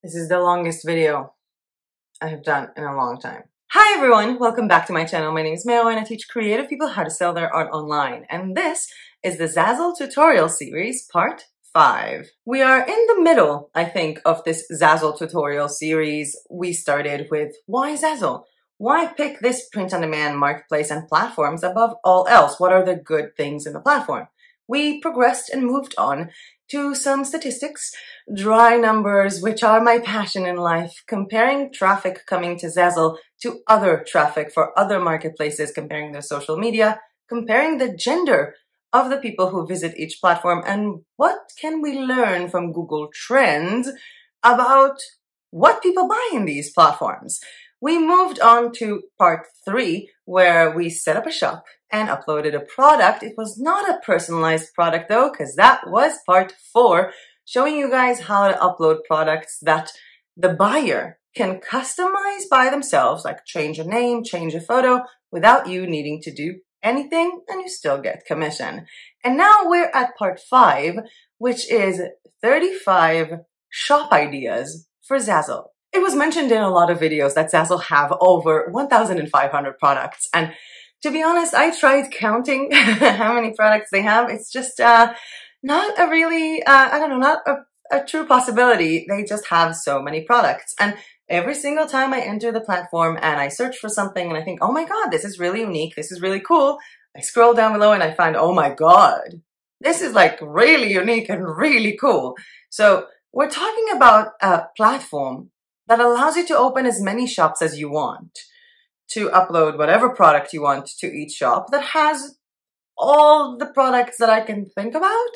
This is the longest video I have done in a long time. Hi everyone, welcome back to my channel. My name is Mey and I teach creative people how to sell their art online. And this is the Zazzle tutorial series, part five. We are in the middle, I think, of this Zazzle tutorial series. We started with why Zazzle? Why pick this print-on-demand marketplace and platforms above all else? What are the good things in the platform? We progressed and moved on to some statistics, dry numbers, which are my passion in life, comparing traffic coming to Zazzle to other traffic for other marketplaces, comparing their social media, comparing the gender of the people who visit each platform, and what can we learn from Google Trends about what people buy in these platforms. We moved on to part three, where we set up a shop and uploaded a product. It was not a personalized product though, because that was part four, showing you guys how to upload products that the buyer can customize by themselves, like change a name, change a photo, without you needing to do anything, and you still get commission. And now we're at part five, which is 35 shop ideas for Zazzle. It was mentioned in a lot of videos that Zazzle have over 1,500 products. And to be honest, I tried counting how many products they have. It's just uh, not a really, uh, I don't know, not a, a true possibility. They just have so many products. And every single time I enter the platform and I search for something and I think, oh my God, this is really unique. This is really cool. I scroll down below and I find, oh my God, this is like really unique and really cool. So we're talking about a platform that allows you to open as many shops as you want, to upload whatever product you want to each shop that has all the products that I can think about.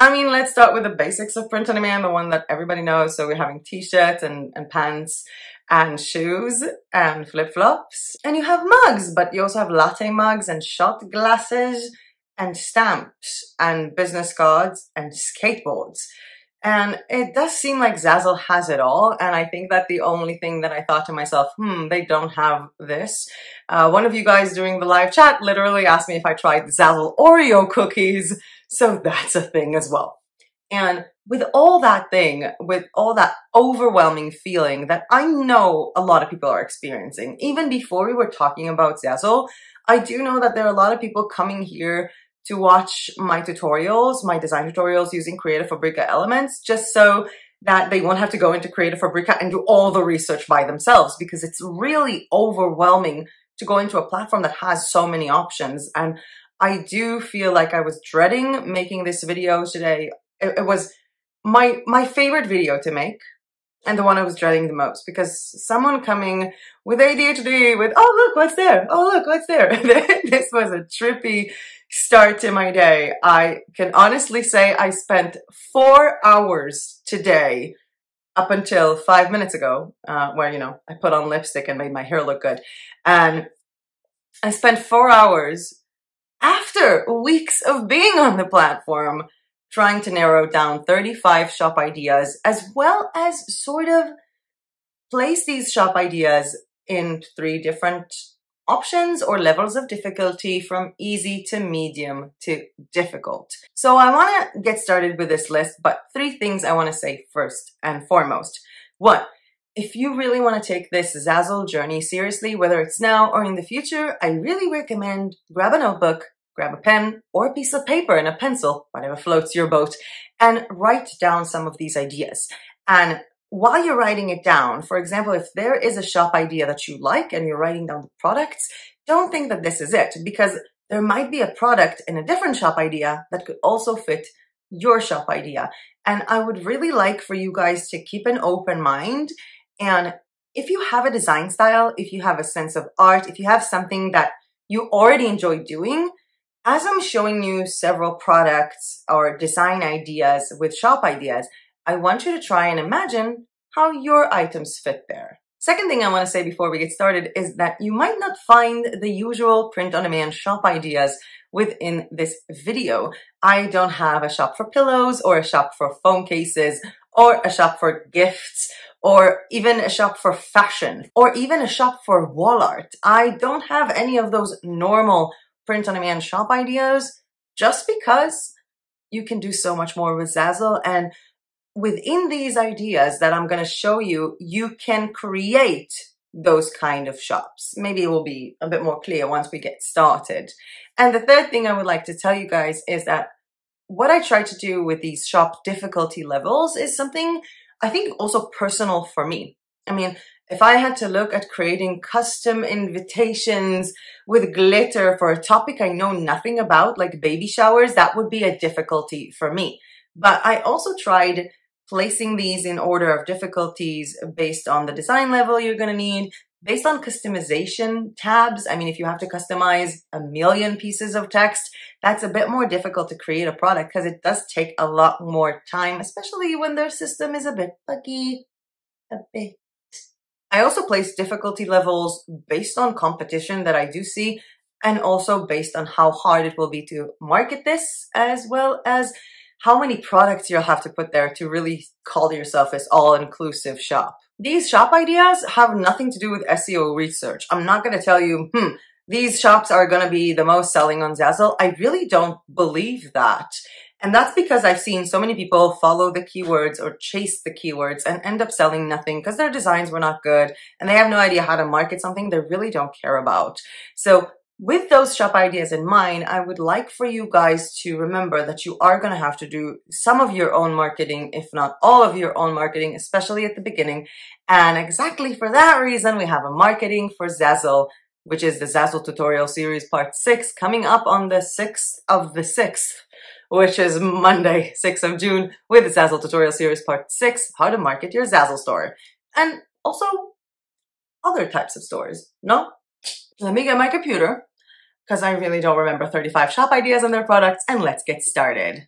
I mean, let's start with the basics of print on demand, the one that everybody knows. So we're having t-shirts and, and pants and shoes and flip-flops. And you have mugs, but you also have latte mugs and shot glasses and stamps and business cards and skateboards. And it does seem like Zazzle has it all. And I think that the only thing that I thought to myself, hmm, they don't have this. Uh, one of you guys during the live chat literally asked me if I tried Zazzle Oreo cookies. So that's a thing as well. And with all that thing, with all that overwhelming feeling that I know a lot of people are experiencing, even before we were talking about Zazzle, I do know that there are a lot of people coming here to watch my tutorials, my design tutorials using Creative Fabrica elements, just so that they won't have to go into Creative Fabrica and do all the research by themselves because it's really overwhelming to go into a platform that has so many options. And I do feel like I was dreading making this video today. It, it was my, my favorite video to make and the one I was dreading the most because someone coming with ADHD with, oh, look, what's there? Oh, look, what's there? this was a trippy start to my day. I can honestly say I spent four hours today up until five minutes ago, uh, where, you know, I put on lipstick and made my hair look good. And I spent four hours after weeks of being on the platform trying to narrow down 35 shop ideas as well as sort of place these shop ideas in three different options or levels of difficulty from easy to medium to difficult. So I want to get started with this list, but three things I want to say first and foremost. One, if you really want to take this Zazzle journey seriously, whether it's now or in the future, I really recommend grab a notebook, grab a pen or a piece of paper and a pencil, whatever floats your boat, and write down some of these ideas. And while you're writing it down, for example, if there is a shop idea that you like and you're writing down the products, don't think that this is it because there might be a product in a different shop idea that could also fit your shop idea. And I would really like for you guys to keep an open mind. And if you have a design style, if you have a sense of art, if you have something that you already enjoy doing, as I'm showing you several products or design ideas with shop ideas, I want you to try and imagine how your items fit there. Second thing I want to say before we get started is that you might not find the usual print on demand shop ideas within this video. I don't have a shop for pillows or a shop for phone cases or a shop for gifts or even a shop for fashion or even a shop for wall art. I don't have any of those normal print on demand shop ideas just because you can do so much more with Zazzle. And within these ideas that I'm going to show you, you can create those kind of shops. Maybe it will be a bit more clear once we get started. And the third thing I would like to tell you guys is that what I try to do with these shop difficulty levels is something I think also personal for me. I mean, if I had to look at creating custom invitations with glitter for a topic I know nothing about, like baby showers, that would be a difficulty for me. But I also tried placing these in order of difficulties based on the design level you're going to need, based on customization tabs. I mean, if you have to customize a million pieces of text, that's a bit more difficult to create a product because it does take a lot more time, especially when their system is a bit buggy. A bit. I also place difficulty levels based on competition that I do see and also based on how hard it will be to market this as well as how many products you'll have to put there to really call yourself this all-inclusive shop. These shop ideas have nothing to do with SEO research. I'm not going to tell you, hmm, these shops are going to be the most selling on Zazzle. I really don't believe that. And that's because I've seen so many people follow the keywords or chase the keywords and end up selling nothing because their designs were not good and they have no idea how to market something they really don't care about. So with those shop ideas in mind, I would like for you guys to remember that you are going to have to do some of your own marketing, if not all of your own marketing, especially at the beginning. And exactly for that reason, we have a marketing for Zazzle, which is the Zazzle tutorial series part six coming up on the 6th of the 6th, which is Monday, 6th of June with the Zazzle tutorial series part six, how to market your Zazzle store. And also other types of stores. No? Let me get my computer because I really don't remember 35 shop ideas and their products, and let's get started.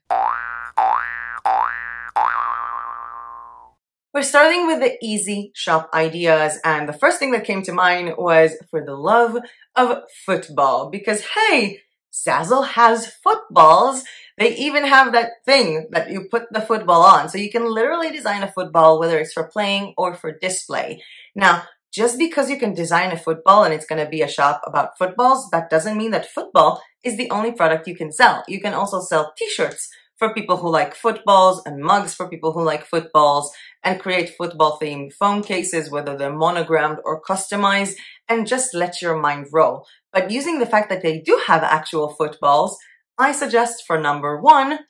We're starting with the easy shop ideas, and the first thing that came to mind was for the love of football, because hey, Zazzle has footballs. They even have that thing that you put the football on. So you can literally design a football, whether it's for playing or for display. Now, just because you can design a football and it's going to be a shop about footballs, that doesn't mean that football is the only product you can sell. You can also sell t-shirts for people who like footballs and mugs for people who like footballs and create football themed phone cases, whether they're monogrammed or customized and just let your mind roll. But using the fact that they do have actual footballs, I suggest for number one,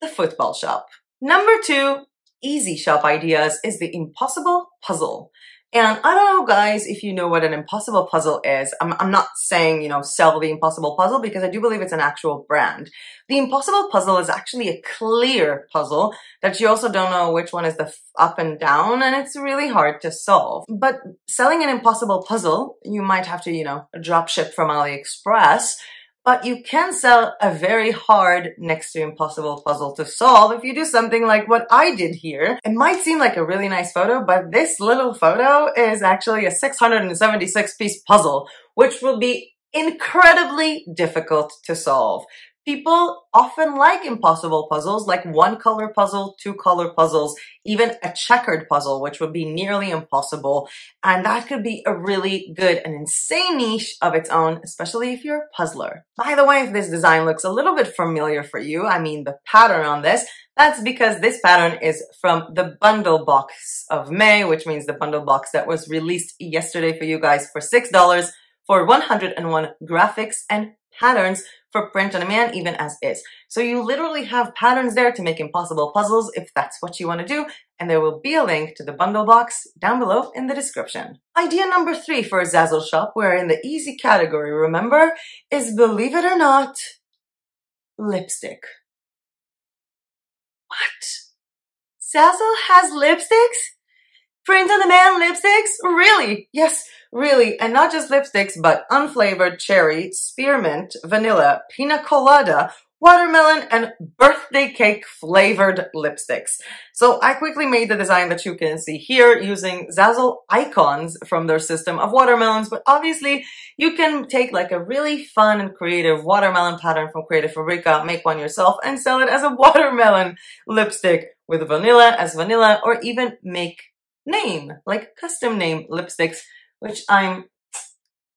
the football shop. Number two, easy shop ideas is the impossible puzzle. And I don't know, guys, if you know what an impossible puzzle is. I'm, I'm not saying, you know, sell the impossible puzzle because I do believe it's an actual brand. The impossible puzzle is actually a clear puzzle that you also don't know which one is the up and down and it's really hard to solve. But selling an impossible puzzle, you might have to, you know, drop ship from AliExpress but you can sell a very hard next to impossible puzzle to solve if you do something like what I did here. It might seem like a really nice photo, but this little photo is actually a 676 piece puzzle, which will be incredibly difficult to solve. People often like impossible puzzles, like one color puzzle, two color puzzles, even a checkered puzzle, which would be nearly impossible. And that could be a really good and insane niche of its own, especially if you're a puzzler. By the way, if this design looks a little bit familiar for you, I mean the pattern on this, that's because this pattern is from the bundle box of May, which means the bundle box that was released yesterday for you guys for $6 for 101 graphics and patterns for print on demand even as is. So you literally have patterns there to make impossible puzzles if that's what you want to do, and there will be a link to the bundle box down below in the description. Idea number three for a Zazzle shop, we're in the easy category, remember, is believe it or not, lipstick. What? Zazzle has lipsticks? Print on demand lipsticks? Really? Yes, really. And not just lipsticks, but unflavored cherry, spearmint, vanilla, pina colada, watermelon, and birthday cake flavored lipsticks. So I quickly made the design that you can see here using Zazzle icons from their system of watermelons, but obviously you can take like a really fun and creative watermelon pattern from Creative Fabrica, make one yourself, and sell it as a watermelon lipstick with vanilla as vanilla, or even make name, like custom name lipsticks, which I'm,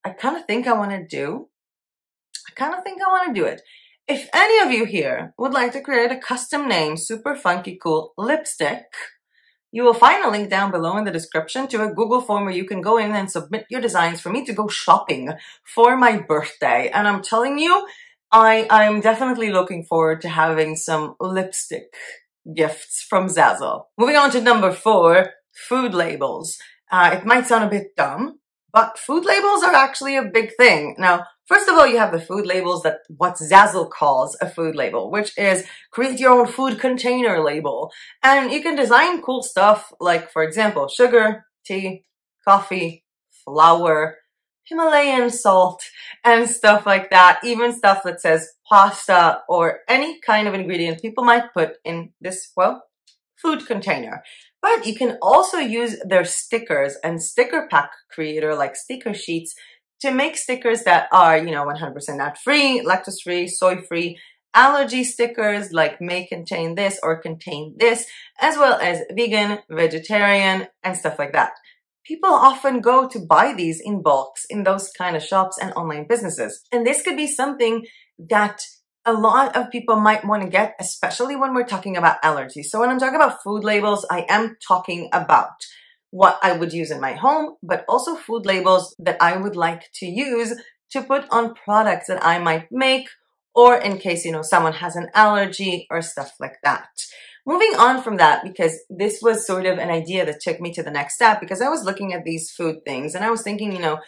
I kind of think I want to do. I kind of think I want to do it. if any of you here would like to create a custom name, super funky cool lipstick, you will find a link down below in the description to a Google form where you can go in and submit your designs for me to go shopping for my birthday. And I'm telling you, I, I'm definitely looking forward to having some lipstick gifts from Zazzle. Moving on to number four, food labels. Uh, it might sound a bit dumb, but food labels are actually a big thing. Now, First of all, you have the food labels that what Zazzle calls a food label, which is create your own food container label. And you can design cool stuff like, for example, sugar, tea, coffee, flour, Himalayan salt, and stuff like that. Even stuff that says pasta or any kind of ingredient people might put in this, well, food container. But you can also use their stickers and sticker pack creator like sticker sheets to make stickers that are, you know, 100% nut free, lactose free, soy free, allergy stickers like may contain this or contain this, as well as vegan, vegetarian, and stuff like that. People often go to buy these in bulks in those kind of shops and online businesses. And this could be something that a lot of people might want to get, especially when we're talking about allergies. So when I'm talking about food labels, I am talking about what I would use in my home, but also food labels that I would like to use to put on products that I might make or in case, you know, someone has an allergy or stuff like that. Moving on from that, because this was sort of an idea that took me to the next step, because I was looking at these food things and I was thinking, you know,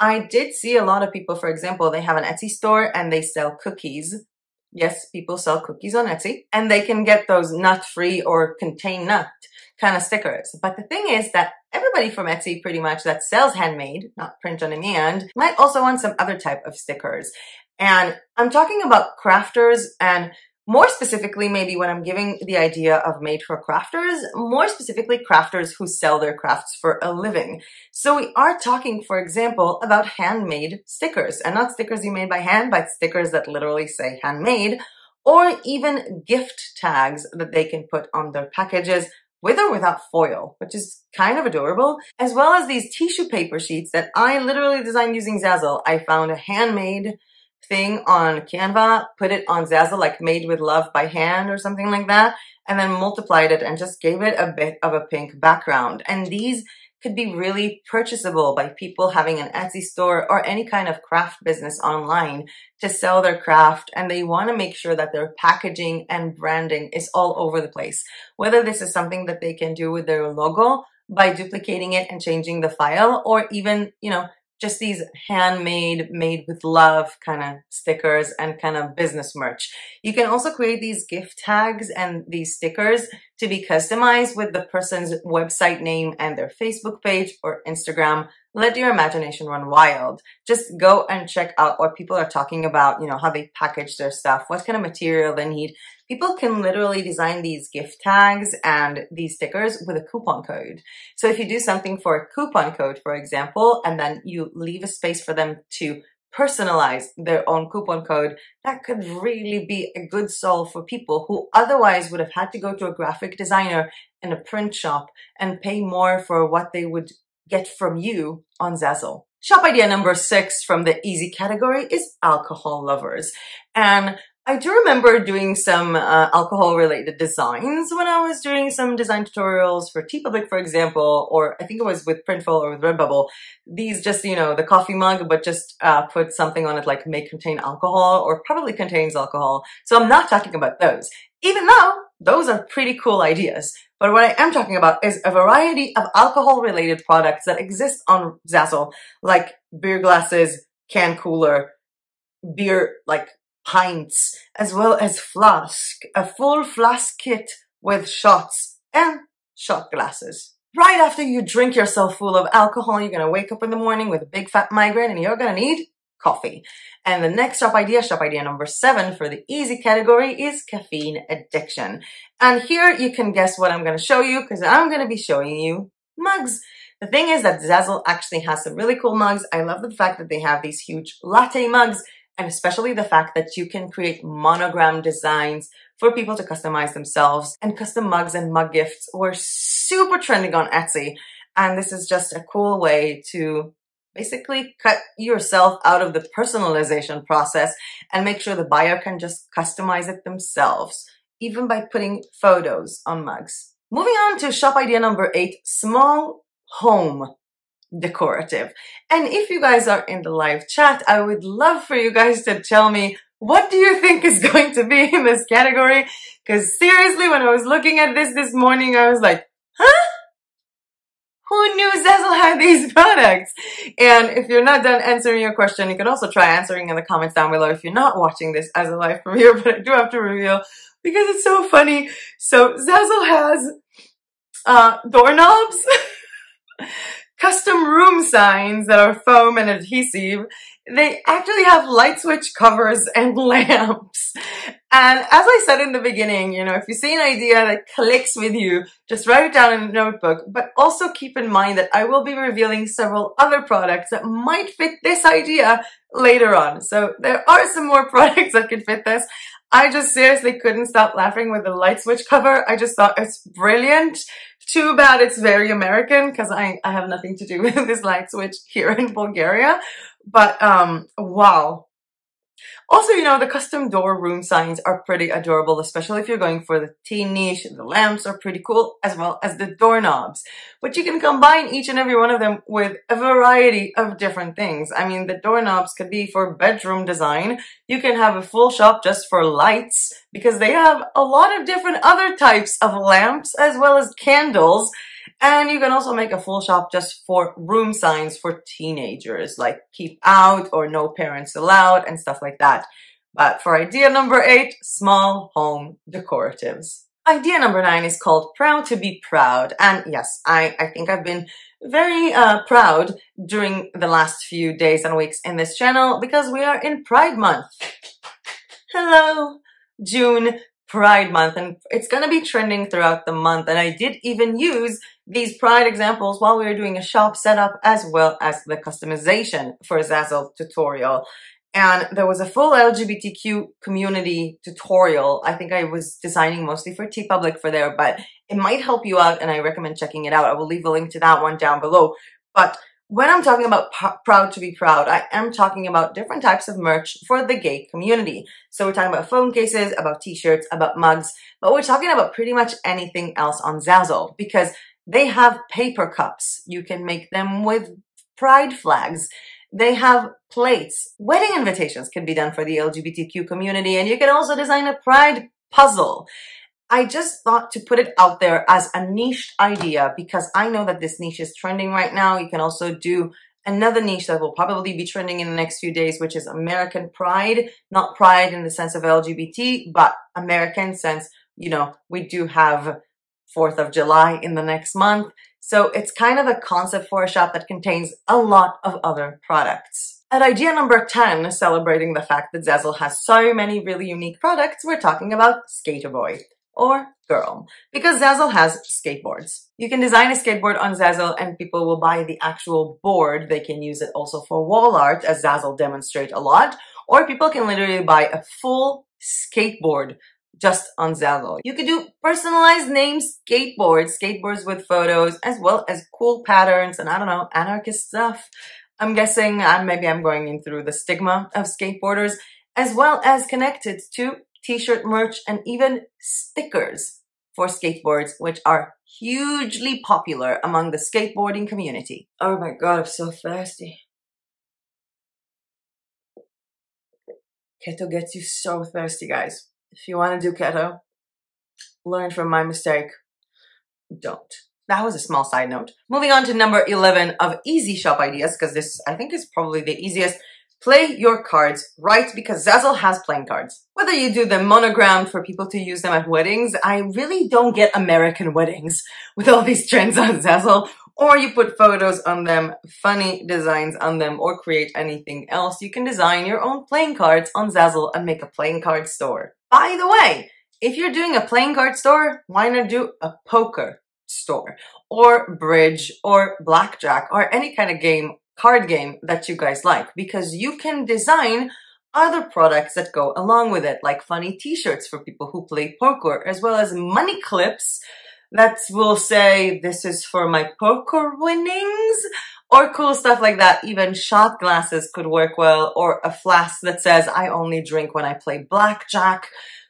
I did see a lot of people, for example, they have an Etsy store and they sell cookies. Yes, people sell cookies on Etsy and they can get those nut free or contain nut kind of stickers. But the thing is that everybody from Etsy pretty much that sells handmade, not print on demand, might also want some other type of stickers. And I'm talking about crafters and more specifically, maybe when I'm giving the idea of made for crafters, more specifically crafters who sell their crafts for a living. So we are talking, for example, about handmade stickers and not stickers you made by hand, but stickers that literally say handmade or even gift tags that they can put on their packages with or without foil, which is kind of adorable, as well as these tissue paper sheets that I literally designed using Zazzle. I found a handmade thing on Canva, put it on Zazzle, like made with love by hand or something like that, and then multiplied it and just gave it a bit of a pink background. And these could be really purchasable by people having an Etsy store or any kind of craft business online to sell their craft and they want to make sure that their packaging and branding is all over the place. Whether this is something that they can do with their logo by duplicating it and changing the file or even, you know, just these handmade, made with love kind of stickers and kind of business merch. You can also create these gift tags and these stickers to be customized with the person's website name and their Facebook page or Instagram. Let your imagination run wild. Just go and check out what people are talking about, you know, how they package their stuff, what kind of material they need. People can literally design these gift tags and these stickers with a coupon code. So if you do something for a coupon code, for example, and then you leave a space for them to personalize their own coupon code, that could really be a good solve for people who otherwise would have had to go to a graphic designer and a print shop and pay more for what they would get from you on Zazzle. Shop idea number six from the easy category is alcohol lovers. And I do remember doing some uh, alcohol related designs when I was doing some design tutorials for TeePublic, for example, or I think it was with Printful or with Redbubble. These just, you know, the coffee mug, but just uh, put something on it like may contain alcohol or probably contains alcohol. So I'm not talking about those, even though those are pretty cool ideas. But what I am talking about is a variety of alcohol related products that exist on Zazzle, like beer glasses, can cooler, beer, like pints, as well as flask, a full flask kit with shots and shot glasses. Right after you drink yourself full of alcohol, you're gonna wake up in the morning with a big fat migraine and you're gonna need coffee. And the next shop idea, shop idea number seven for the easy category is caffeine addiction. And here you can guess what I'm gonna show you because I'm gonna be showing you mugs. The thing is that Zazzle actually has some really cool mugs. I love the fact that they have these huge latte mugs and especially the fact that you can create monogram designs for people to customize themselves and custom mugs and mug gifts were super trending on Etsy. And this is just a cool way to Basically, cut yourself out of the personalization process and make sure the buyer can just customize it themselves, even by putting photos on mugs. Moving on to shop idea number eight, small home decorative. And if you guys are in the live chat, I would love for you guys to tell me what do you think is going to be in this category? Because seriously, when I was looking at this this morning, I was like, huh? Who knew Zazzle had these products? And if you're not done answering your question, you can also try answering in the comments down below if you're not watching this as a live premiere, but I do have to reveal because it's so funny. So Zazzle has uh, doorknobs, custom room signs that are foam and adhesive, they actually have light switch covers and lamps. And as I said in the beginning, you know, if you see an idea that clicks with you, just write it down in a notebook, but also keep in mind that I will be revealing several other products that might fit this idea later on. So there are some more products that could fit this. I just seriously couldn't stop laughing with the light switch cover. I just thought it's brilliant. Too bad it's very American because I, I have nothing to do with this light switch here in Bulgaria. But um, wow, also, you know, the custom door room signs are pretty adorable, especially if you're going for the teen niche. The lamps are pretty cool, as well as the doorknobs. But you can combine each and every one of them with a variety of different things. I mean, the doorknobs could be for bedroom design. You can have a full shop just for lights, because they have a lot of different other types of lamps, as well as candles. And you can also make a full shop just for room signs for teenagers, like keep out or no parents allowed and stuff like that. But for idea number eight, small home decoratives. Idea number nine is called Proud to be Proud. And yes, I, I think I've been very uh, proud during the last few days and weeks in this channel because we are in Pride Month. Hello, June Pride Month, and it's going to be trending throughout the month. And I did even use these Pride examples while we were doing a shop setup as well as the customization for Zazzle tutorial. And there was a full LGBTQ community tutorial. I think I was designing mostly for TeePublic for there, but it might help you out and I recommend checking it out. I will leave a link to that one down below. But when I'm talking about proud to be proud, I am talking about different types of merch for the gay community. So we're talking about phone cases, about t-shirts, about mugs, but we're talking about pretty much anything else on Zazzle because they have paper cups. You can make them with pride flags. They have plates. Wedding invitations can be done for the LGBTQ community and you can also design a pride puzzle. I just thought to put it out there as a niche idea because I know that this niche is trending right now. You can also do another niche that will probably be trending in the next few days, which is American Pride. Not pride in the sense of LGBT, but American sense, you know, we do have 4th of July in the next month. So it's kind of a concept for a shop that contains a lot of other products. At idea number 10, celebrating the fact that Zazzle has so many really unique products, we're talking about Skater Boy or girl because Zazzle has skateboards. You can design a skateboard on Zazzle and people will buy the actual board. They can use it also for wall art as Zazzle demonstrate a lot or people can literally buy a full skateboard just on Zazzle. You could do personalized name skateboards, skateboards with photos as well as cool patterns and I don't know, anarchist stuff. I'm guessing uh, maybe I'm going in through the stigma of skateboarders as well as connected to t-shirt merch, and even stickers for skateboards, which are hugely popular among the skateboarding community. Oh my god, I'm so thirsty. Keto gets you so thirsty, guys. If you want to do keto, learn from my mistake. Don't. That was a small side note. Moving on to number 11 of easy shop ideas, because this, I think, is probably the easiest. Play your cards right because Zazzle has playing cards. Whether you do them monogrammed for people to use them at weddings, I really don't get American weddings with all these trends on Zazzle, or you put photos on them, funny designs on them, or create anything else. You can design your own playing cards on Zazzle and make a playing card store. By the way, if you're doing a playing card store, why not do a poker store or bridge or blackjack or any kind of game card game that you guys like because you can design other products that go along with it, like funny t-shirts for people who play poker, as well as money clips that will say this is for my poker winnings or cool stuff like that. Even shot glasses could work well or a flask that says I only drink when I play blackjack.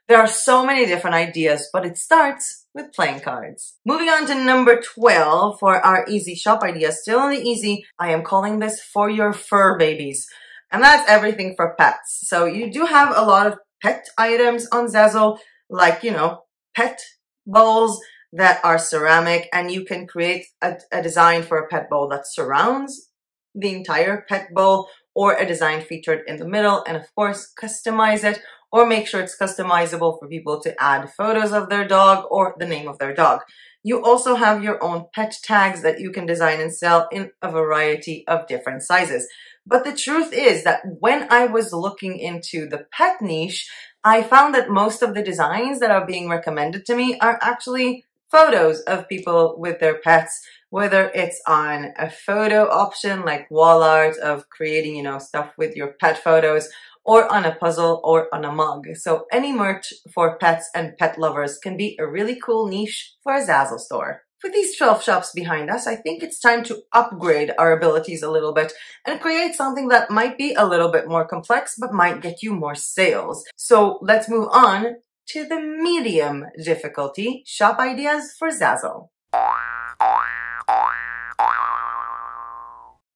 There are so many different ideas, but it starts with playing cards. Moving on to number 12 for our easy shop idea. Still on the easy, I am calling this for your fur babies. And that's everything for pets. So you do have a lot of pet items on Zazzle, like, you know, pet bowls that are ceramic and you can create a, a design for a pet bowl that surrounds the entire pet bowl or a design featured in the middle and of course customize it or make sure it's customizable for people to add photos of their dog or the name of their dog. You also have your own pet tags that you can design and sell in a variety of different sizes. But the truth is that when I was looking into the pet niche, I found that most of the designs that are being recommended to me are actually photos of people with their pets, whether it's on a photo option like wall art of creating, you know, stuff with your pet photos or on a puzzle or on a mug. So any merch for pets and pet lovers can be a really cool niche for a Zazzle store. With these 12 shops behind us, I think it's time to upgrade our abilities a little bit and create something that might be a little bit more complex, but might get you more sales. So let's move on to the medium difficulty shop ideas for Zazzle.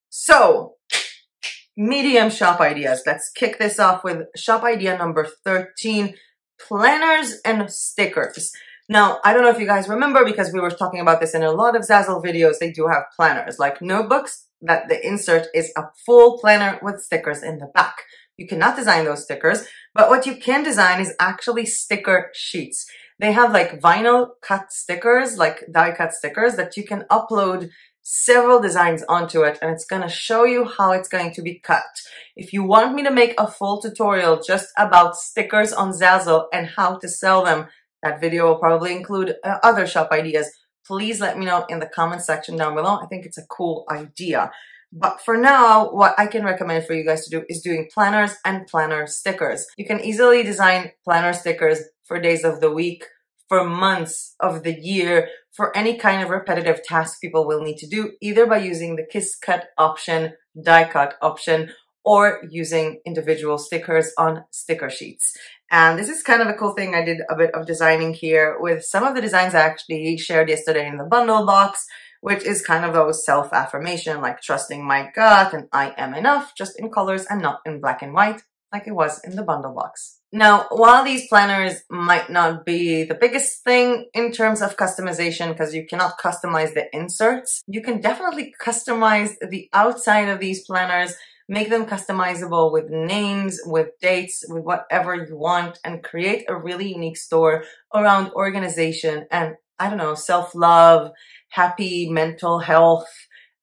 So medium shop ideas. Let's kick this off with shop idea number 13, planners and stickers. Now, I don't know if you guys remember because we were talking about this in a lot of Zazzle videos. They do have planners like notebooks that the insert is a full planner with stickers in the back. You cannot design those stickers, but what you can design is actually sticker sheets. They have like vinyl cut stickers, like die cut stickers that you can upload several designs onto it and it's going to show you how it's going to be cut. If you want me to make a full tutorial just about stickers on Zazzle and how to sell them, that video will probably include uh, other shop ideas. Please let me know in the comment section down below. I think it's a cool idea. But for now, what I can recommend for you guys to do is doing planners and planner stickers. You can easily design planner stickers for days of the week, for months of the year for any kind of repetitive task people will need to do, either by using the kiss cut option, die cut option, or using individual stickers on sticker sheets. And this is kind of a cool thing. I did a bit of designing here with some of the designs I actually shared yesterday in the bundle box, which is kind of those self-affirmation, like trusting my gut and I am enough, just in colors and not in black and white, like it was in the bundle box. Now, while these planners might not be the biggest thing in terms of customization because you cannot customize the inserts, you can definitely customize the outside of these planners, make them customizable with names, with dates, with whatever you want, and create a really unique store around organization and, I don't know, self-love, happy mental health,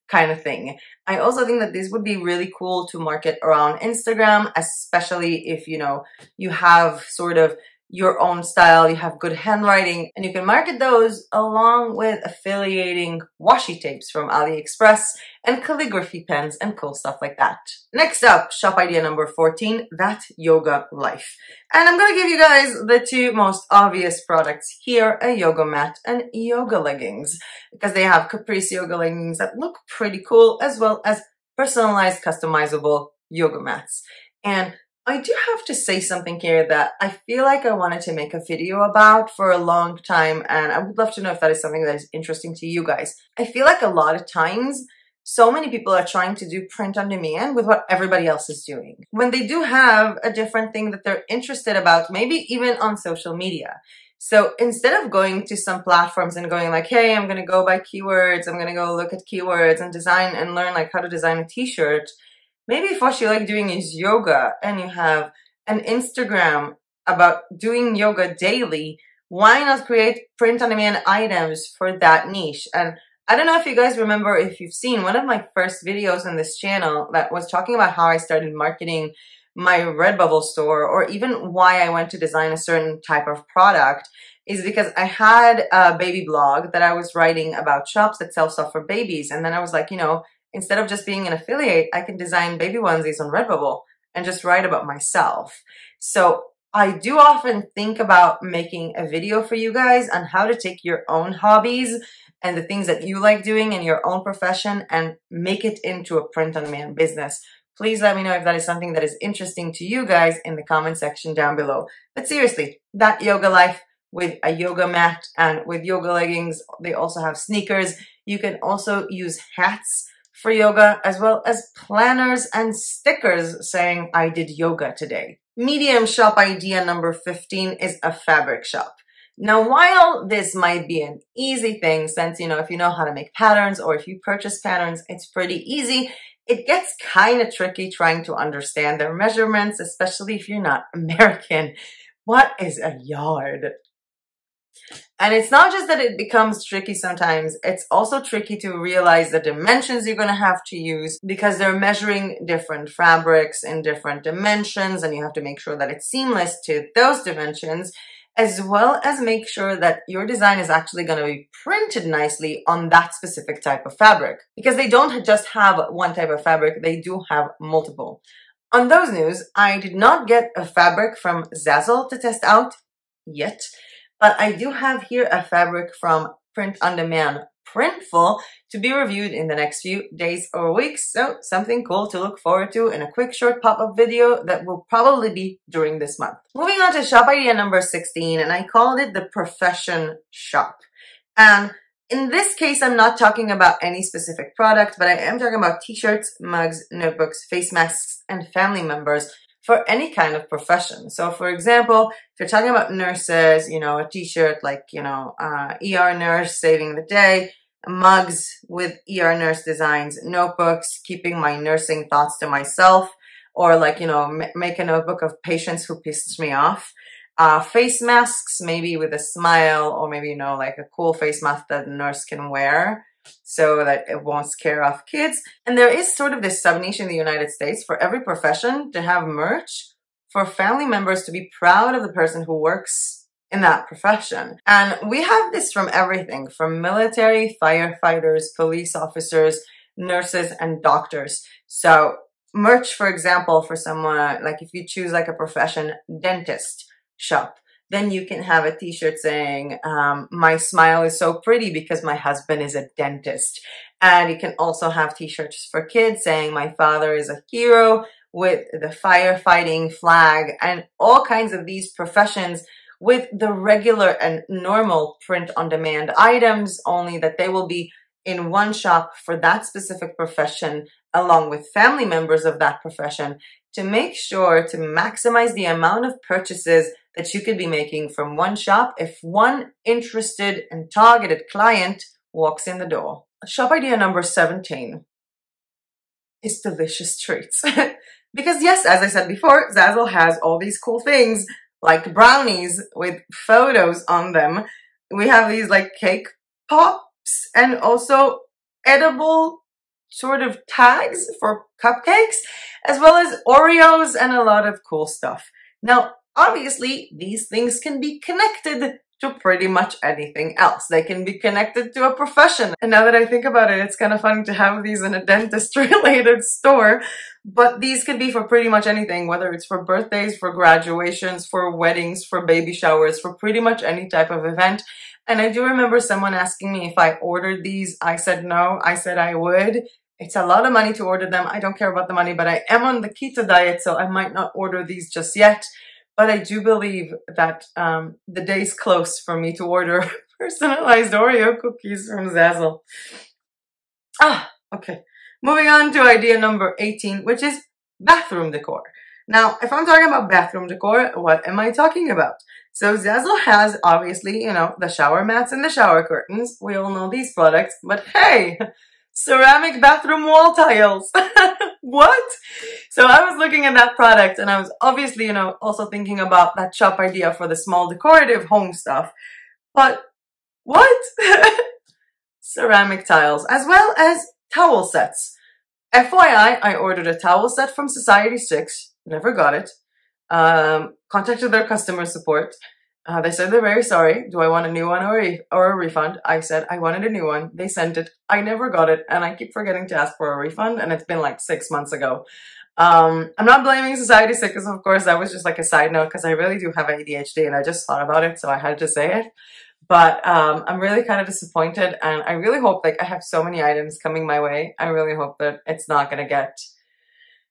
kind of thing. I also think that this would be really cool to market around Instagram, especially if, you know, you have sort of your own style, you have good handwriting, and you can market those along with affiliating washi tapes from AliExpress and calligraphy pens and cool stuff like that. Next up, shop idea number 14, that yoga life. And I'm gonna give you guys the two most obvious products here, a yoga mat and yoga leggings, because they have capris yoga leggings that look pretty cool, as well as personalized customizable yoga mats. And I do have to say something here that I feel like I wanted to make a video about for a long time, and I would love to know if that is something that is interesting to you guys. I feel like a lot of times, so many people are trying to do print on demand with what everybody else is doing. When they do have a different thing that they're interested about, maybe even on social media. So instead of going to some platforms and going like, hey, I'm going to go by keywords, I'm going to go look at keywords and design and learn like how to design a t-shirt, Maybe if what you like doing is yoga and you have an Instagram about doing yoga daily, why not create print on demand items for that niche? And I don't know if you guys remember if you've seen one of my first videos on this channel that was talking about how I started marketing my Redbubble store or even why I went to design a certain type of product is because I had a baby blog that I was writing about shops that sell stuff for babies. And then I was like, you know, instead of just being an affiliate, I can design baby onesies on Redbubble and just write about myself. So I do often think about making a video for you guys on how to take your own hobbies and the things that you like doing in your own profession and make it into a print on demand business. Please let me know if that is something that is interesting to you guys in the comment section down below. But seriously, that yoga life with a yoga mat and with yoga leggings, they also have sneakers. You can also use hats for yoga as well as planners and stickers saying I did yoga today. Medium shop idea number 15 is a fabric shop. Now, while this might be an easy thing, since, you know, if you know how to make patterns or if you purchase patterns, it's pretty easy. It gets kind of tricky trying to understand their measurements, especially if you're not American. What is a yard? And it's not just that it becomes tricky sometimes, it's also tricky to realize the dimensions you're going to have to use because they're measuring different fabrics in different dimensions and you have to make sure that it's seamless to those dimensions as well as make sure that your design is actually going to be printed nicely on that specific type of fabric because they don't just have one type of fabric, they do have multiple. On those news, I did not get a fabric from Zazzle to test out yet. But I do have here a fabric from Print On Demand Printful to be reviewed in the next few days or weeks. So something cool to look forward to in a quick short pop-up video that will probably be during this month. Moving on to shop idea number 16 and I called it the profession shop. And in this case, I'm not talking about any specific product, but I am talking about t-shirts, mugs, notebooks, face masks, and family members for any kind of profession. So, for example, if you're talking about nurses, you know, a t-shirt like, you know, uh, ER nurse saving the day, mugs with ER nurse designs, notebooks, keeping my nursing thoughts to myself, or like, you know, make a notebook of patients who pissed me off. Uh, face masks, maybe with a smile, or maybe, you know, like a cool face mask that a nurse can wear so that it won't scare off kids. And there is sort of this sub niche in the United States for every profession to have merch for family members to be proud of the person who works in that profession. And we have this from everything from military, firefighters, police officers, nurses, and doctors. So merch, for example, for someone, like if you choose like a profession, dentist shop, then you can have a t-shirt saying, um, my smile is so pretty because my husband is a dentist. And you can also have t-shirts for kids saying, my father is a hero with the firefighting flag and all kinds of these professions with the regular and normal print on demand items, only that they will be in one shop for that specific profession along with family members of that profession to make sure to maximize the amount of purchases that you could be making from one shop if one interested and targeted client walks in the door. Shop idea number 17 is delicious treats. because yes, as I said before, Zazzle has all these cool things like brownies with photos on them. We have these like cake pops and also edible sort of tags for cupcakes, as well as Oreos and a lot of cool stuff. Now, obviously, these things can be connected to pretty much anything else. They can be connected to a profession. And now that I think about it, it's kind of funny to have these in a dentist related store, but these could be for pretty much anything, whether it's for birthdays, for graduations, for weddings, for baby showers, for pretty much any type of event. And I do remember someone asking me if I ordered these. I said no. I said I would. It's a lot of money to order them. I don't care about the money, but I am on the keto diet, so I might not order these just yet. But I do believe that um, the day's close for me to order personalized Oreo cookies from Zazzle. Ah, okay. Moving on to idea number 18, which is bathroom decor. Now, if I'm talking about bathroom decor, what am I talking about? So Zazzle has, obviously, you know, the shower mats and the shower curtains. We all know these products, but hey, ceramic bathroom wall tiles. what? So I was looking at that product and I was obviously, you know, also thinking about that shop idea for the small decorative home stuff. But what? ceramic tiles, as well as towel sets. FYI, I ordered a towel set from Society 6, never got it. Um, contacted their customer support. Uh, they said they're very sorry. Do I want a new one or a, or a refund? I said I wanted a new one. They sent it. I never got it, and I keep forgetting to ask for a refund, and it's been like six months ago. Um, I'm not blaming Society 6, of course. That was just like a side note because I really do have ADHD and I just thought about it, so I had to say it. But um, I'm really kind of disappointed and I really hope, like, I have so many items coming my way. I really hope that it's not going to get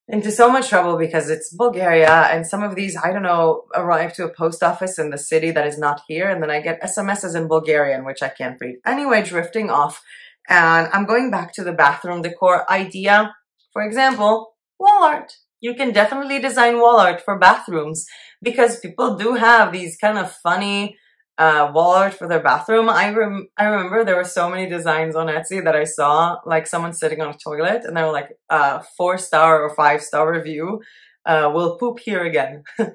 into so much trouble because it's Bulgaria and some of these, I don't know, arrive to a post office in the city that is not here and then I get SMSs in Bulgarian, which I can't read. Anyway, drifting off and I'm going back to the bathroom decor idea. For example, wall art. You can definitely design wall art for bathrooms because people do have these kind of funny uh, wall art for their bathroom. I rem I remember there were so many designs on Etsy that I saw, like someone sitting on a toilet, and they were like, uh, four star or five star review. Uh, will poop here again.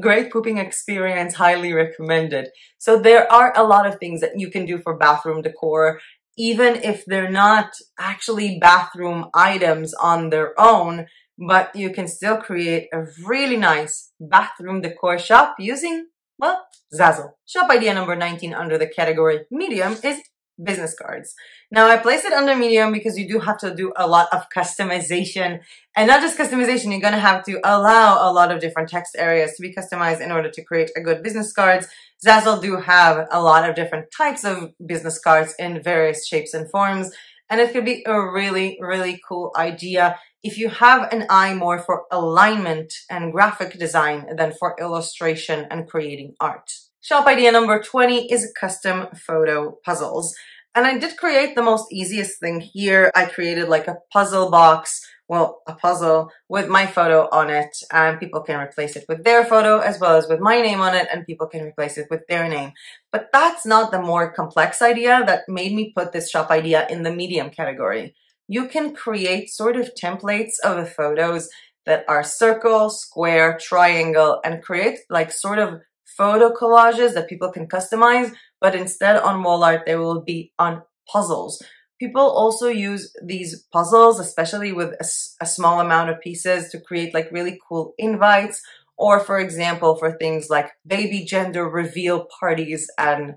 Great pooping experience, highly recommended. So there are a lot of things that you can do for bathroom decor, even if they're not actually bathroom items on their own but you can still create a really nice bathroom decor shop using, well, Zazzle. Shop idea number 19 under the category medium is business cards. Now I place it under medium because you do have to do a lot of customization and not just customization, you're going to have to allow a lot of different text areas to be customized in order to create a good business cards. Zazzle do have a lot of different types of business cards in various shapes and forms and it could be a really, really cool idea if you have an eye more for alignment and graphic design than for illustration and creating art. Shop idea number 20 is custom photo puzzles. And I did create the most easiest thing here. I created like a puzzle box well, a puzzle with my photo on it and people can replace it with their photo as well as with my name on it and people can replace it with their name. But that's not the more complex idea that made me put this shop idea in the medium category. You can create sort of templates of the photos that are circle, square, triangle, and create like sort of photo collages that people can customize, but instead on wall art, they will be on puzzles. People also use these puzzles, especially with a, a, small amount of pieces to create like really cool invites or for example, for things like baby gender reveal parties and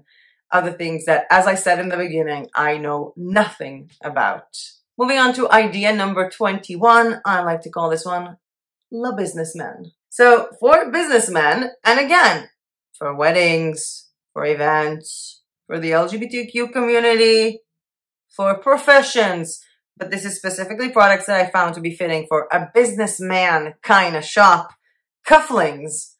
other things that, as I said in the beginning, I know nothing about. Moving on to idea number 21, I like to call this one La Businessman. So for businessmen, and again, for weddings, for events, for the LGBTQ community, for professions, but this is specifically products that I found to be fitting for a businessman kind of shop. Cufflinks,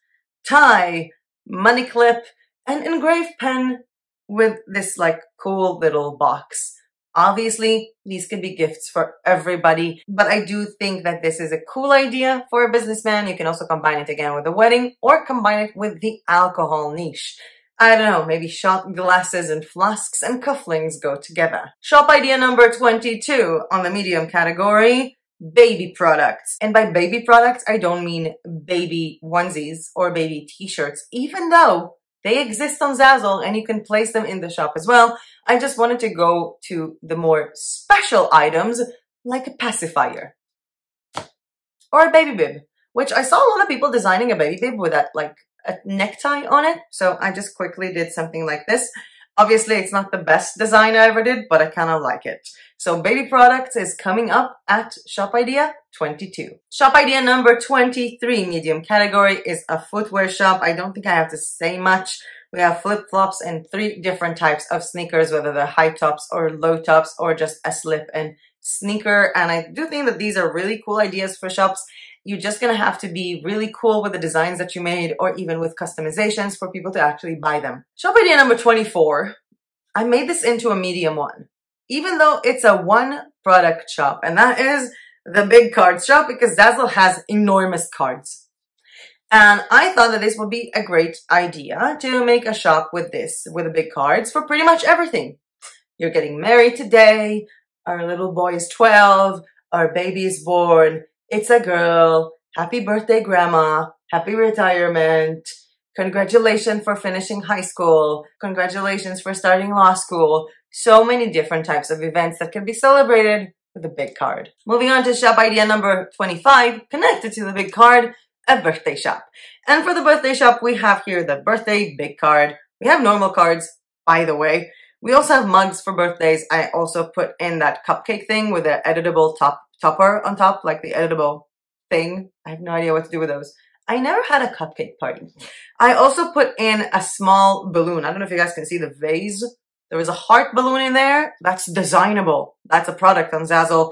tie, money clip, and engraved pen with this like cool little box. Obviously, these could be gifts for everybody, but I do think that this is a cool idea for a businessman. You can also combine it again with a wedding or combine it with the alcohol niche. I don't know, maybe shot glasses and flasks and cufflinks go together. Shop idea number 22 on the medium category, baby products. And by baby products, I don't mean baby onesies or baby t-shirts, even though they exist on Zazzle and you can place them in the shop as well. I just wanted to go to the more special items like a pacifier or a baby bib, which I saw a lot of people designing a baby bib with that like a necktie on it. So I just quickly did something like this. Obviously, it's not the best design I ever did, but I kind of like it. So baby products is coming up at Shop Idea 22. Shop Idea number 23 medium category is a footwear shop. I don't think I have to say much. We have flip-flops and three different types of sneakers, whether they're high tops or low tops or just a slip and sneaker. And I do think that these are really cool ideas for shops. You're just going to have to be really cool with the designs that you made or even with customizations for people to actually buy them. Shop idea number 24. I made this into a medium one, even though it's a one product shop and that is the big card shop because Zazzle has enormous cards. And I thought that this would be a great idea to make a shop with this, with the big cards for pretty much everything. You're getting married today, our little boy is 12, our baby is born, it's a girl. Happy birthday, grandma. Happy retirement. Congratulations for finishing high school. Congratulations for starting law school. So many different types of events that can be celebrated with a big card. Moving on to shop idea number 25, connected to the big card, a birthday shop. And for the birthday shop, we have here the birthday big card. We have normal cards, by the way. We also have mugs for birthdays. I also put in that cupcake thing with the editable top topper on top, like the editable thing. I have no idea what to do with those. I never had a cupcake party. I also put in a small balloon. I don't know if you guys can see the vase. There was a heart balloon in there. That's designable. That's a product on Zazzle,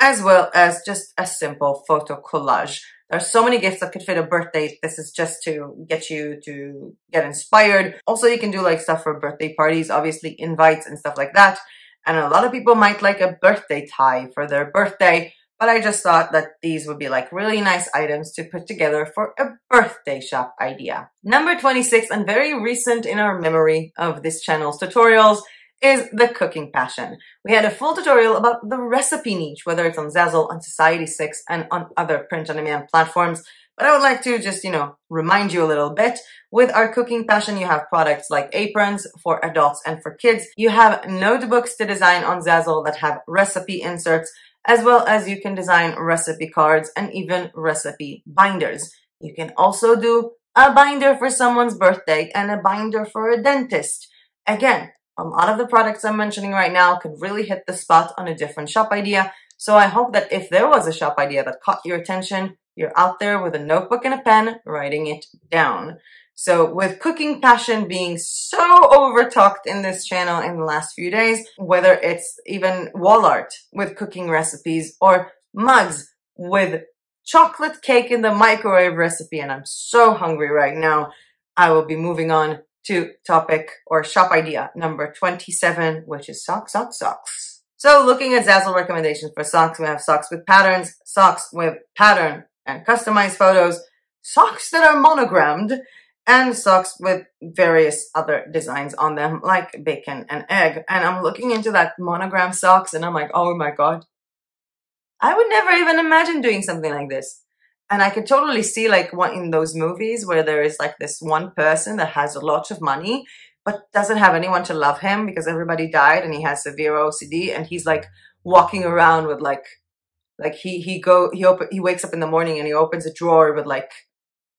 as well as just a simple photo collage. There's so many gifts that could fit a birthday. This is just to get you to get inspired. Also, you can do like stuff for birthday parties, obviously invites and stuff like that. And a lot of people might like a birthday tie for their birthday, but I just thought that these would be like really nice items to put together for a birthday shop idea. Number 26 and very recent in our memory of this channel's tutorials is the cooking passion. We had a full tutorial about the recipe niche, whether it's on Zazzle, on Society6, and on other print on demand platforms. But I would like to just, you know, remind you a little bit. With our cooking passion, you have products like aprons for adults and for kids. You have notebooks to design on Zazzle that have recipe inserts, as well as you can design recipe cards and even recipe binders. You can also do a binder for someone's birthday and a binder for a dentist. Again, a lot of the products I'm mentioning right now could really hit the spot on a different shop idea. So I hope that if there was a shop idea that caught your attention, you're out there with a notebook and a pen writing it down. So with cooking passion being so overtalked in this channel in the last few days, whether it's even wall art with cooking recipes or mugs with chocolate cake in the microwave recipe, and I'm so hungry right now, I will be moving on to topic or shop idea number 27, which is socks, socks, socks. So looking at Zazzle recommendations for socks, we have socks with patterns, socks with pattern and customized photos, socks that are monogrammed, and socks with various other designs on them, like bacon and egg. And I'm looking into that monogram socks and I'm like, oh my God. I would never even imagine doing something like this. And I could totally see like one in those movies where there is like this one person that has a lot of money, but doesn't have anyone to love him because everybody died and he has severe OCD and he's like walking around with like, like he, he go, he open, he wakes up in the morning and he opens a drawer with like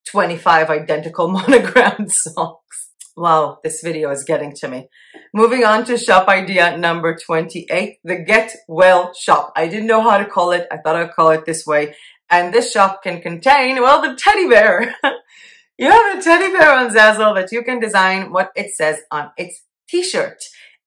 25 identical monogrammed socks. Wow, this video is getting to me. Moving on to shop idea number 28, the Get Well shop. I didn't know how to call it. I thought I'd call it this way. And this shop can contain, well, the teddy bear. you have a teddy bear on Zazzle that you can design what it says on its t-shirt.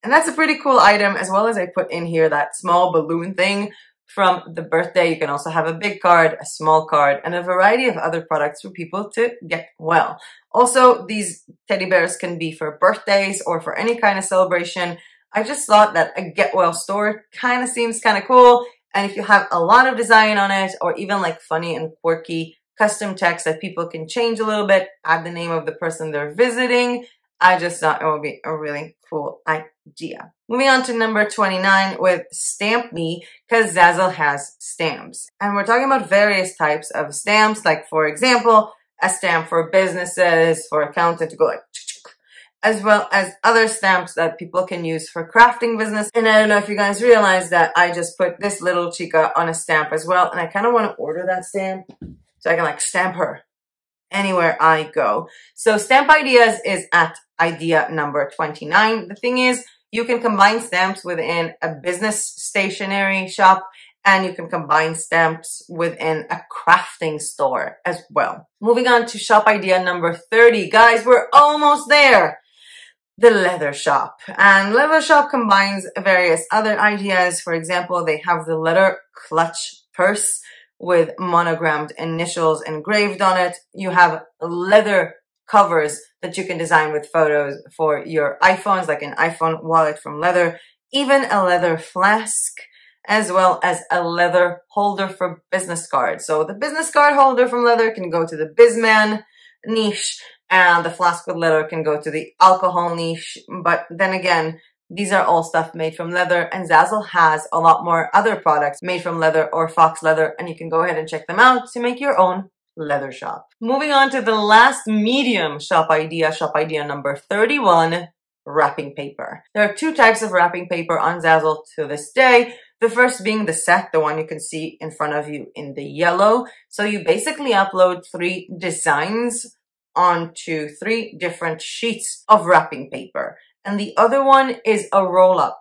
And that's a pretty cool item, as well as I put in here that small balloon thing from the birthday. You can also have a big card, a small card, and a variety of other products for people to get well. Also, these teddy bears can be for birthdays or for any kind of celebration. I just thought that a get well store kind of seems kind of cool. And if you have a lot of design on it or even like funny and quirky custom text that people can change a little bit, add the name of the person they're visiting, I just thought it would be a really cool idea. Moving on to number 29 with Stamp Me, because Zazzle has stamps. And we're talking about various types of stamps, like for example, a stamp for businesses, for accountant to go like as well as other stamps that people can use for crafting business. And I don't know if you guys realize that I just put this little chica on a stamp as well. And I kind of want to order that stamp so I can like stamp her anywhere I go. So stamp ideas is at idea number 29. The thing is, you can combine stamps within a business stationery shop and you can combine stamps within a crafting store as well. Moving on to shop idea number 30. Guys, we're almost there the leather shop. And leather shop combines various other ideas. For example, they have the leather clutch purse with monogrammed initials engraved on it. You have leather covers that you can design with photos for your iPhones, like an iPhone wallet from leather, even a leather flask, as well as a leather holder for business cards. So the business card holder from leather can go to the Bizman niche and the flask with leather can go to the alcohol niche. But then again, these are all stuff made from leather and Zazzle has a lot more other products made from leather or fox leather and you can go ahead and check them out to make your own leather shop. Moving on to the last medium shop idea, shop idea number 31, wrapping paper. There are two types of wrapping paper on Zazzle to this day. The first being the set, the one you can see in front of you in the yellow. So you basically upload three designs onto three different sheets of wrapping paper. And the other one is a roll up.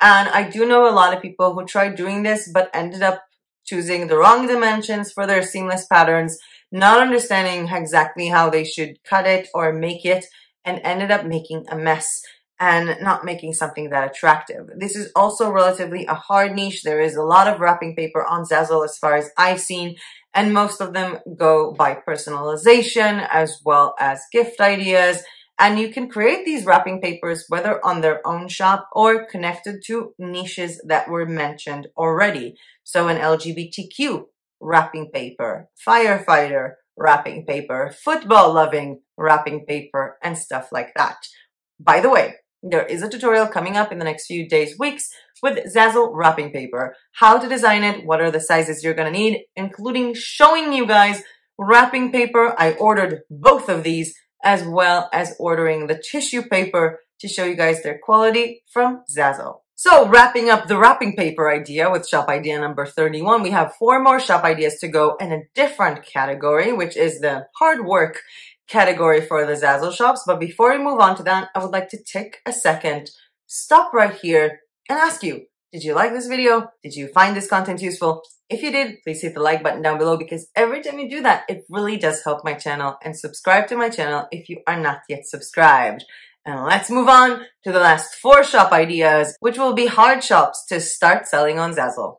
And I do know a lot of people who tried doing this, but ended up choosing the wrong dimensions for their seamless patterns, not understanding exactly how they should cut it or make it, and ended up making a mess and not making something that attractive. This is also relatively a hard niche. There is a lot of wrapping paper on Zazzle as far as I've seen, and most of them go by personalization as well as gift ideas. And you can create these wrapping papers whether on their own shop or connected to niches that were mentioned already. So an LGBTQ wrapping paper, firefighter wrapping paper, football loving wrapping paper, and stuff like that. By the way, there is a tutorial coming up in the next few days, weeks with Zazzle wrapping paper, how to design it, what are the sizes you're gonna need, including showing you guys wrapping paper. I ordered both of these as well as ordering the tissue paper to show you guys their quality from Zazzle. So wrapping up the wrapping paper idea with shop idea number 31, we have four more shop ideas to go in a different category, which is the hard work category for the Zazzle shops. But before we move on to that, I would like to take a second, stop right here and ask you, did you like this video? Did you find this content useful? If you did, please hit the like button down below because every time you do that, it really does help my channel and subscribe to my channel if you are not yet subscribed. And let's move on to the last four shop ideas, which will be hard shops to start selling on Zazzle.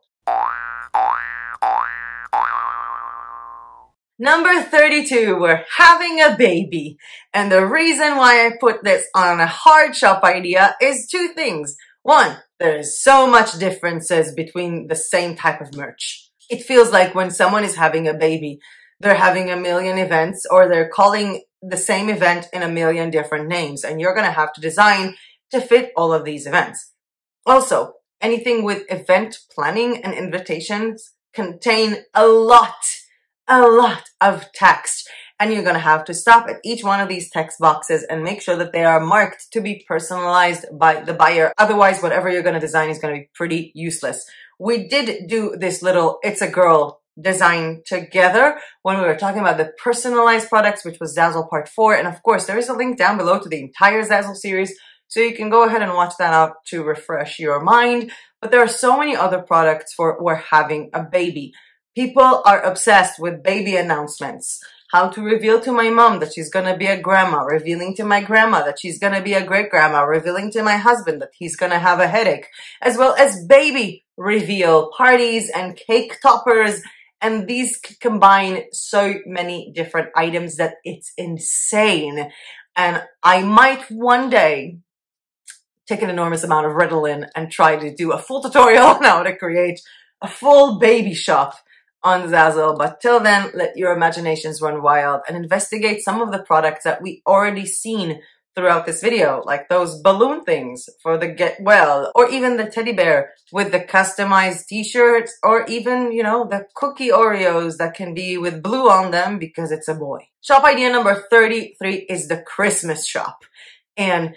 Number 32, we're having a baby. And the reason why I put this on a hard shop idea is two things. One, there is so much differences between the same type of merch. It feels like when someone is having a baby, they're having a million events or they're calling the same event in a million different names and you're going to have to design to fit all of these events. Also, anything with event planning and invitations contain a lot a lot of text and you're going to have to stop at each one of these text boxes and make sure that they are marked to be personalized by the buyer. Otherwise, whatever you're going to design is going to be pretty useless. We did do this little It's a Girl design together when we were talking about the personalized products, which was Zazzle Part 4. And of course, there is a link down below to the entire Zazzle series. So you can go ahead and watch that out to refresh your mind. But there are so many other products for we're having a baby. People are obsessed with baby announcements. How to reveal to my mom that she's gonna be a grandma, revealing to my grandma that she's gonna be a great grandma, revealing to my husband that he's gonna have a headache, as well as baby reveal parties and cake toppers. And these combine so many different items that it's insane. And I might one day take an enormous amount of Ritalin and try to do a full tutorial on how to create a full baby shop on Zazzle, but till then, let your imaginations run wild and investigate some of the products that we already seen throughout this video, like those balloon things for the get well, or even the teddy bear with the customized t-shirts, or even, you know, the cookie Oreos that can be with blue on them because it's a boy. Shop idea number 33 is the Christmas shop. And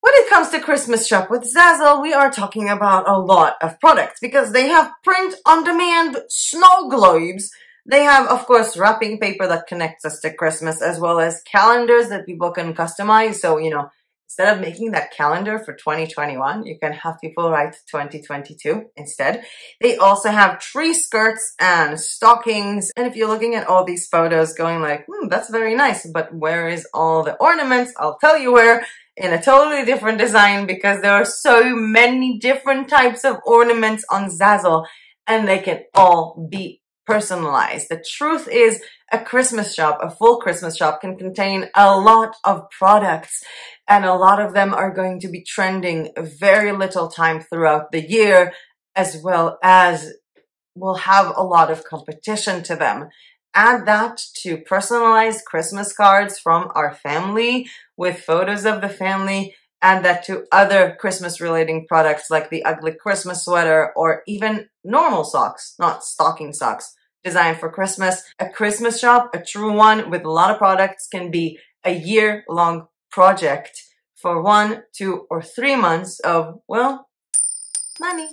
when it comes to Christmas shop with Zazzle, we are talking about a lot of products because they have print on demand snow globes. They have, of course, wrapping paper that connects us to Christmas as well as calendars that people can customize. So, you know, instead of making that calendar for 2021, you can have people write 2022 instead. They also have tree skirts and stockings. And if you're looking at all these photos going like, hmm, that's very nice, but where is all the ornaments? I'll tell you where in a totally different design because there are so many different types of ornaments on Zazzle and they can all be personalized. The truth is a Christmas shop, a full Christmas shop can contain a lot of products and a lot of them are going to be trending very little time throughout the year as well as will have a lot of competition to them. Add that to personalized Christmas cards from our family with photos of the family. Add that to other Christmas relating products like the ugly Christmas sweater or even normal socks, not stocking socks designed for Christmas. A Christmas shop, a true one with a lot of products can be a year long project for one, two, or three months of, well, money.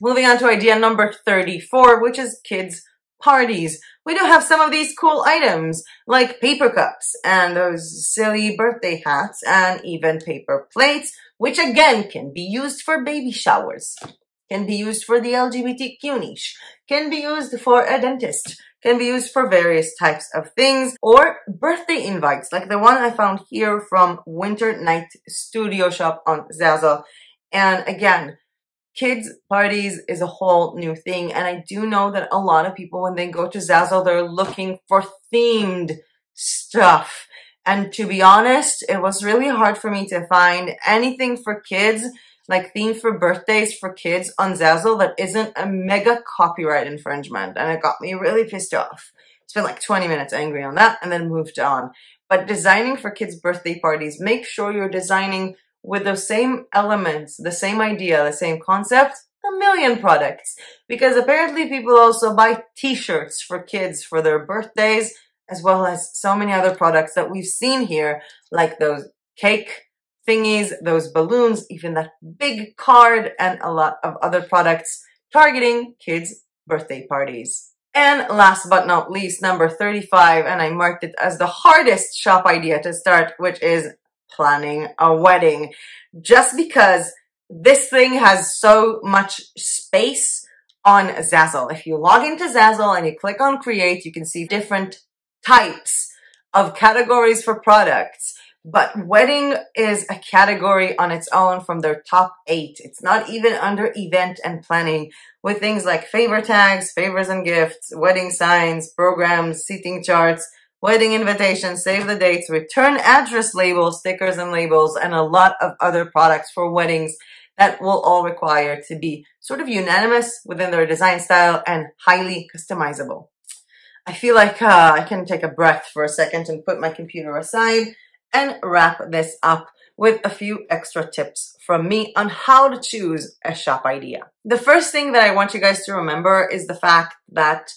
Moving on to idea number 34, which is kids parties. We do have some of these cool items like paper cups and those silly birthday hats and even paper plates, which again can be used for baby showers. can be used for the LGBTQ niche, can be used for a dentist, can be used for various types of things, or birthday invites, like the one I found here from Winter Night Studio Shop on Zazzle. And again, kids parties is a whole new thing. And I do know that a lot of people, when they go to Zazzle, they're looking for themed stuff. And to be honest, it was really hard for me to find anything for kids, like theme for birthdays for kids on Zazzle that isn't a mega copyright infringement. And it got me really pissed off. Spent like 20 minutes angry on that and then moved on. But designing for kids' birthday parties, make sure you're designing with the same elements, the same idea, the same concept, a million products. Because apparently people also buy t-shirts for kids for their birthdays, as well as so many other products that we've seen here, like those cake thingies, those balloons, even that big card, and a lot of other products targeting kids' birthday parties. And last but not least, number 35, and I marked it as the hardest shop idea to start, which is planning a wedding just because this thing has so much space on Zazzle. If you log into Zazzle and you click on create, you can see different types of categories for products. But wedding is a category on its own from their top eight. It's not even under event and planning with things like favor tags, favors and gifts, wedding signs, programs, seating charts, wedding invitations, save the dates, return address labels, stickers and labels, and a lot of other products for weddings that will all require to be sort of unanimous within their design style and highly customizable. I feel like uh, I can take a breath for a second and put my computer aside and wrap this up with a few extra tips from me on how to choose a shop idea. The first thing that I want you guys to remember is the fact that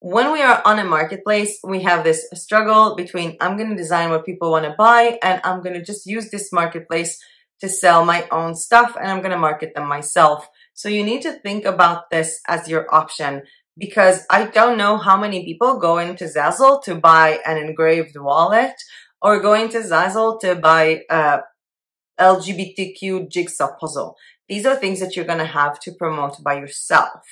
when we are on a marketplace, we have this struggle between I'm going to design what people want to buy and I'm going to just use this marketplace to sell my own stuff and I'm going to market them myself. So you need to think about this as your option because I don't know how many people go into Zazzle to buy an engraved wallet or go into Zazzle to buy a LGBTQ jigsaw puzzle. These are things that you're going to have to promote by yourself.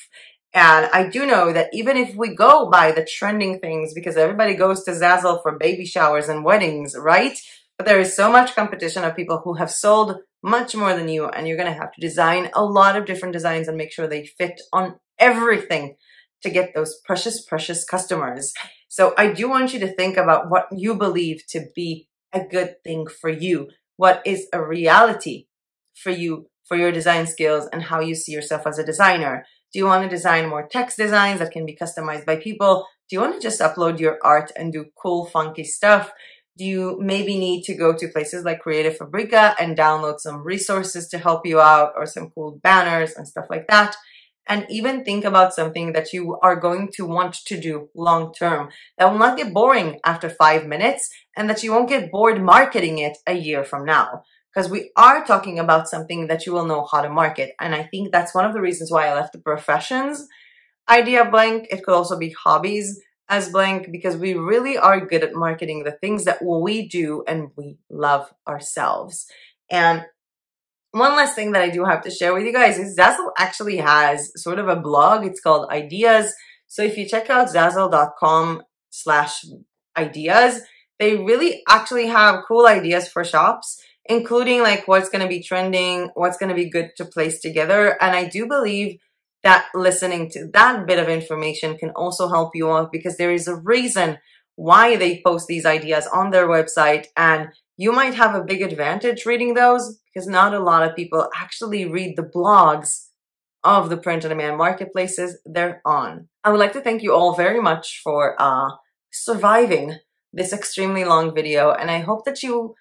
And I do know that even if we go by the trending things, because everybody goes to Zazzle for baby showers and weddings, right? But there is so much competition of people who have sold much more than you, and you're going to have to design a lot of different designs and make sure they fit on everything to get those precious, precious customers. So I do want you to think about what you believe to be a good thing for you. What is a reality for you, for your design skills, and how you see yourself as a designer? Do you want to design more text designs that can be customized by people? Do you want to just upload your art and do cool, funky stuff? Do you maybe need to go to places like Creative Fabrica and download some resources to help you out or some cool banners and stuff like that? And even think about something that you are going to want to do long term that will not get boring after five minutes and that you won't get bored marketing it a year from now because we are talking about something that you will know how to market. And I think that's one of the reasons why I left the professions idea blank. It could also be hobbies as blank because we really are good at marketing the things that we do and we love ourselves. And one last thing that I do have to share with you guys is Zazzle actually has sort of a blog. It's called Ideas. So if you check out zazzle.com slash ideas, they really actually have cool ideas for shops including like what's going to be trending, what's going to be good to place together. And I do believe that listening to that bit of information can also help you out because there is a reason why they post these ideas on their website and you might have a big advantage reading those because not a lot of people actually read the blogs of the print on demand marketplaces they're on. I would like to thank you all very much for uh, surviving this extremely long video and I hope that you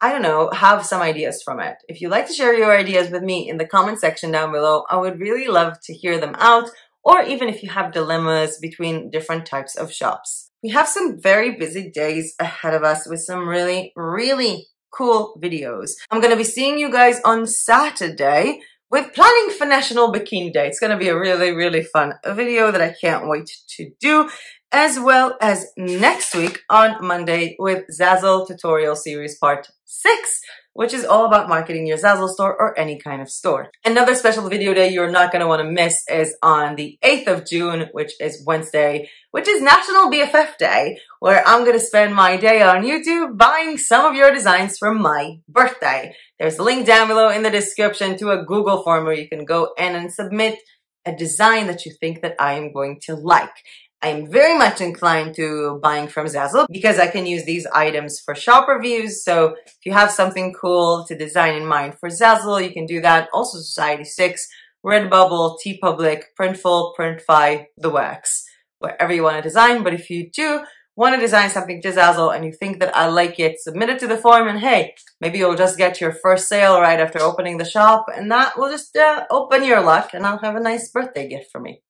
I don't know, have some ideas from it. If you'd like to share your ideas with me in the comment section down below, I would really love to hear them out, or even if you have dilemmas between different types of shops. We have some very busy days ahead of us with some really, really cool videos. I'm going to be seeing you guys on Saturday with planning for National Bikini Day. It's going to be a really, really fun video that I can't wait to do as well as next week on Monday with Zazzle Tutorial Series Part 6, which is all about marketing your Zazzle store or any kind of store. Another special video day you're not going to want to miss is on the 8th of June, which is Wednesday, which is National BFF Day, where I'm going to spend my day on YouTube buying some of your designs for my birthday. There's a link down below in the description to a Google form where you can go in and submit a design that you think that I am going to like. I'm very much inclined to buying from Zazzle because I can use these items for shop reviews. So if you have something cool to design in mind for Zazzle, you can do that. Also Society6, Redbubble, TeePublic, Printful, Printify, The Wax, wherever you want to design. But if you do want to design something to Zazzle and you think that I like it, submit it to the form and hey, maybe you'll just get your first sale right after opening the shop and that will just uh, open your luck and I'll have a nice birthday gift for me.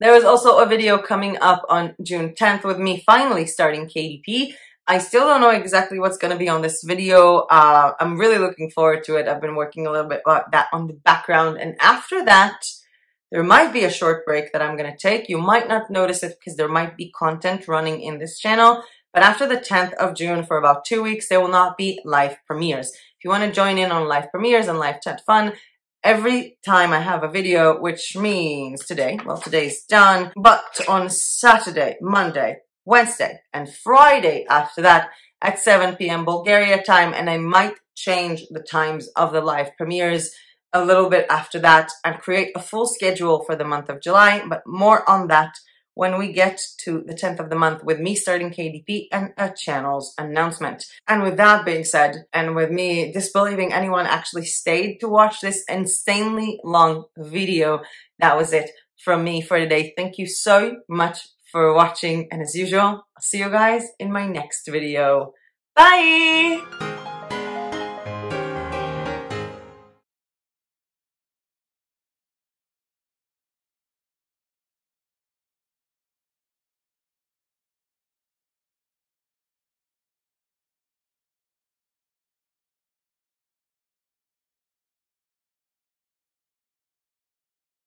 There is also a video coming up on June 10th with me finally starting KDP. I still don't know exactly what's going to be on this video. Uh, I'm really looking forward to it. I've been working a little bit about that on the background. And after that, there might be a short break that I'm going to take. You might not notice it because there might be content running in this channel. But after the 10th of June for about two weeks, there will not be live premieres. If you want to join in on live premieres and live chat fun, every time I have a video, which means today, well, today's done, but on Saturday, Monday, Wednesday, and Friday after that at 7 p.m. Bulgaria time, and I might change the times of the live premieres a little bit after that and create a full schedule for the month of July, but more on that when we get to the 10th of the month with me starting KDP and a channel's announcement. And with that being said, and with me disbelieving anyone actually stayed to watch this insanely long video, that was it from me for today. Thank you so much for watching. And as usual, I'll see you guys in my next video. Bye!